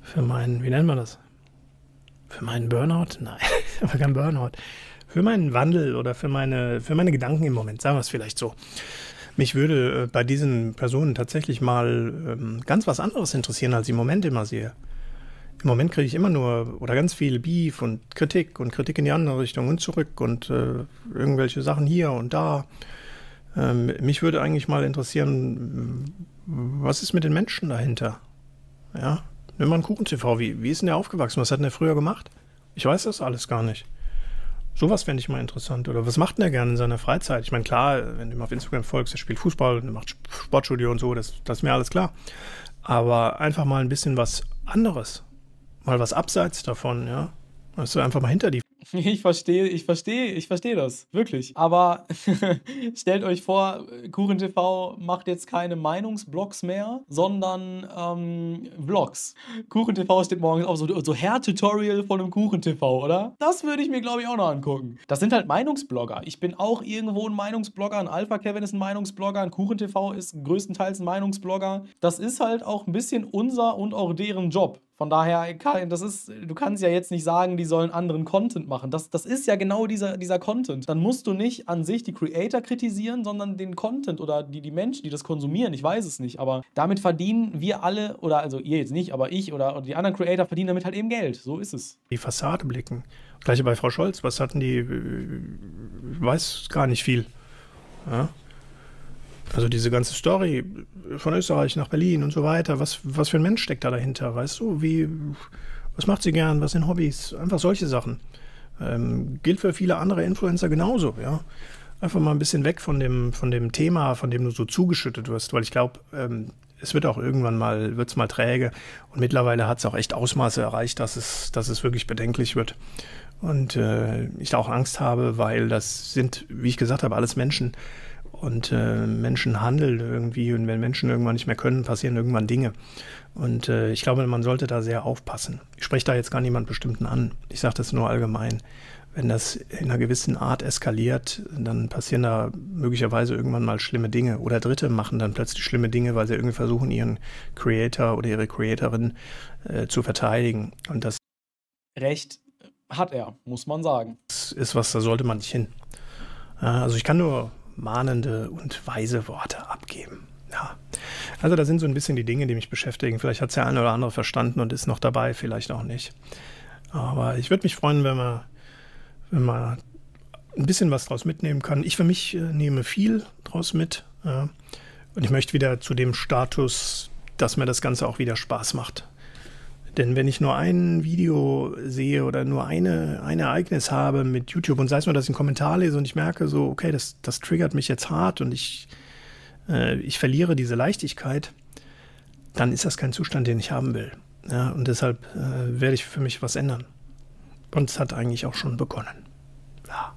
für meinen, wie nennt man das? Für meinen Burnout? Nein, aber kein Burnout für meinen Wandel oder für meine, für meine Gedanken im Moment, sagen wir es vielleicht so. Mich würde äh, bei diesen Personen tatsächlich mal ähm, ganz was anderes interessieren, als ich im Moment immer sehe. Im Moment kriege ich immer nur oder ganz viel Beef und Kritik und Kritik in die andere Richtung und zurück und äh, irgendwelche Sachen hier und da. Ähm, mich würde eigentlich mal interessieren, was ist mit den Menschen dahinter? Ja, nimm mal einen Kuchen-TV. Wie, wie ist denn der aufgewachsen? Was hat denn der früher gemacht? Ich weiß das alles gar nicht. Sowas fände ich mal interessant. Oder was macht denn der gerne in seiner Freizeit? Ich meine, klar, wenn du ihm auf Instagram folgst, er spielt Fußball und er macht Sportstudio und so, das, das ist mir alles klar. Aber einfach mal ein bisschen was anderes. Mal was abseits davon, ja. Also einfach mal hinter die Ich verstehe, ich verstehe, ich verstehe das, wirklich. Aber stellt euch vor, Kuchen macht jetzt keine Meinungsblogs mehr, sondern ähm, Vlogs. Kuchen steht morgens auf so, so Hair-Tutorial von einem Kuchen oder? Das würde ich mir, glaube ich, auch noch angucken. Das sind halt Meinungsblogger. Ich bin auch irgendwo ein Meinungsblogger. Ein Alpha Kevin ist ein Meinungsblogger. Ein Kuchen ist größtenteils ein Meinungsblogger. Das ist halt auch ein bisschen unser und auch deren Job. Von daher, das ist, du kannst ja jetzt nicht sagen, die sollen anderen Content machen. Das, das ist ja genau dieser, dieser Content. Dann musst du nicht an sich die Creator kritisieren, sondern den Content oder die, die Menschen, die das konsumieren. Ich weiß es nicht, aber damit verdienen wir alle, oder also ihr jetzt nicht, aber ich oder, oder die anderen Creator verdienen damit halt eben Geld. So ist es. Die Fassade blicken. Gleiche bei Frau Scholz. Was hatten die? Ich weiß gar nicht viel. Ja? Also diese ganze Story von Österreich nach Berlin und so weiter, was, was für ein Mensch steckt da dahinter, weißt du? Wie, was macht sie gern, was sind Hobbys? Einfach solche Sachen. Ähm, gilt für viele andere Influencer genauso, ja. Einfach mal ein bisschen weg von dem, von dem Thema, von dem du so zugeschüttet wirst, weil ich glaube, ähm, es wird auch irgendwann mal, wird es mal träge und mittlerweile hat es auch echt Ausmaße erreicht, dass es, dass es wirklich bedenklich wird. Und äh, ich da auch Angst habe, weil das sind, wie ich gesagt habe, alles Menschen, und äh, Menschen handeln irgendwie und wenn Menschen irgendwann nicht mehr können, passieren irgendwann Dinge. Und äh, ich glaube, man sollte da sehr aufpassen. Ich spreche da jetzt gar niemand bestimmten an. Ich sage das nur allgemein. wenn das in einer gewissen Art eskaliert, dann passieren da möglicherweise irgendwann mal schlimme Dinge. Oder Dritte machen dann plötzlich schlimme Dinge, weil sie irgendwie versuchen, ihren Creator oder ihre Creatorin äh, zu verteidigen. Und das Recht hat er, muss man sagen. ist was, da sollte man nicht hin. Also ich kann nur mahnende und weise Worte abgeben. Ja. Also da sind so ein bisschen die Dinge, die mich beschäftigen. Vielleicht hat es der eine oder andere verstanden und ist noch dabei, vielleicht auch nicht. Aber ich würde mich freuen, wenn man, wenn man ein bisschen was draus mitnehmen kann. Ich für mich äh, nehme viel draus mit. Ja. Und ich möchte wieder zu dem Status, dass mir das Ganze auch wieder Spaß macht. Denn wenn ich nur ein Video sehe oder nur eine, ein Ereignis habe mit YouTube und sei es nur, dass ich einen Kommentar lese und ich merke so, okay, das, das triggert mich jetzt hart und ich, äh, ich verliere diese Leichtigkeit, dann ist das kein Zustand, den ich haben will. Ja, und deshalb äh, werde ich für mich was ändern. Und es hat eigentlich auch schon begonnen. Ja,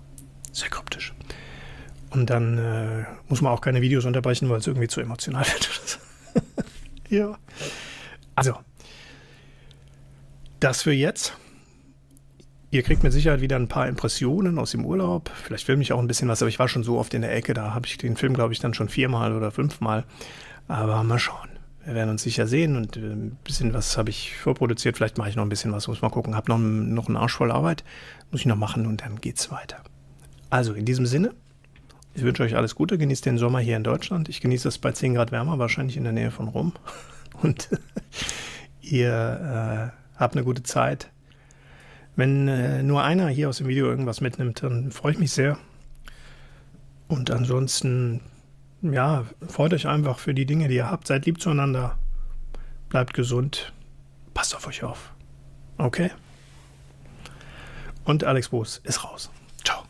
sehr kryptisch. Und dann äh, muss man auch keine Videos unterbrechen, weil es irgendwie zu emotional wird. ja. Also, das für jetzt. Ihr kriegt mit Sicherheit wieder ein paar Impressionen aus dem Urlaub. Vielleicht filme ich auch ein bisschen was, aber ich war schon so oft in der Ecke, da habe ich den Film, glaube ich, dann schon viermal oder fünfmal. Aber mal schauen. Wir werden uns sicher sehen und äh, ein bisschen was habe ich vorproduziert. Vielleicht mache ich noch ein bisschen was, muss mal gucken. Habe noch, noch einen Arsch voll Arbeit, muss ich noch machen und dann geht's weiter. Also in diesem Sinne, ich wünsche euch alles Gute, genießt den Sommer hier in Deutschland. Ich genieße es bei 10 Grad wärmer, wahrscheinlich in der Nähe von Rom. Und ihr äh, habt eine gute Zeit. Wenn äh, nur einer hier aus dem Video irgendwas mitnimmt, dann freue ich mich sehr. Und ansonsten, ja, freut euch einfach für die Dinge, die ihr habt. Seid lieb zueinander. Bleibt gesund. Passt auf euch auf. Okay? Und Alex Boos ist raus. Ciao.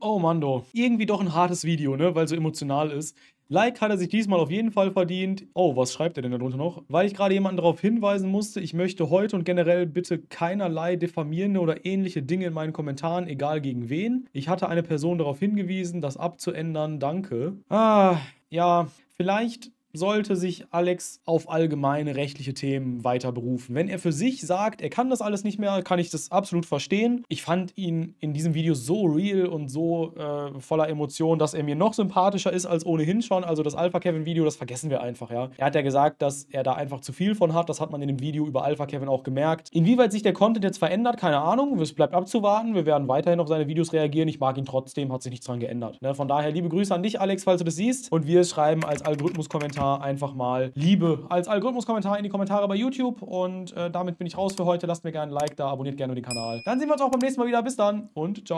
Oh Mando, irgendwie doch ein hartes Video, ne, weil so emotional ist. Like hat er sich diesmal auf jeden Fall verdient. Oh, was schreibt er denn darunter noch? Weil ich gerade jemanden darauf hinweisen musste, ich möchte heute und generell bitte keinerlei diffamierende oder ähnliche Dinge in meinen Kommentaren, egal gegen wen. Ich hatte eine Person darauf hingewiesen, das abzuändern. Danke. Ah, ja, vielleicht sollte sich Alex auf allgemeine rechtliche Themen weiter berufen. Wenn er für sich sagt, er kann das alles nicht mehr, kann ich das absolut verstehen. Ich fand ihn in diesem Video so real und so äh, voller Emotionen, dass er mir noch sympathischer ist als ohnehin schon. Also das Alpha Kevin Video, das vergessen wir einfach, ja. Er hat ja gesagt, dass er da einfach zu viel von hat. Das hat man in dem Video über Alpha Kevin auch gemerkt. Inwieweit sich der Content jetzt verändert, keine Ahnung. Es bleibt abzuwarten. Wir werden weiterhin auf seine Videos reagieren. Ich mag ihn trotzdem, hat sich nichts dran geändert. Ne? Von daher liebe Grüße an dich, Alex, falls du das siehst. Und wir schreiben als Algorithmus-Kommentar einfach mal Liebe als Algorithmus-Kommentar in die Kommentare bei YouTube. Und äh, damit bin ich raus für heute. Lasst mir gerne ein Like da, abonniert gerne den Kanal. Dann sehen wir uns auch beim nächsten Mal wieder. Bis dann und ciao.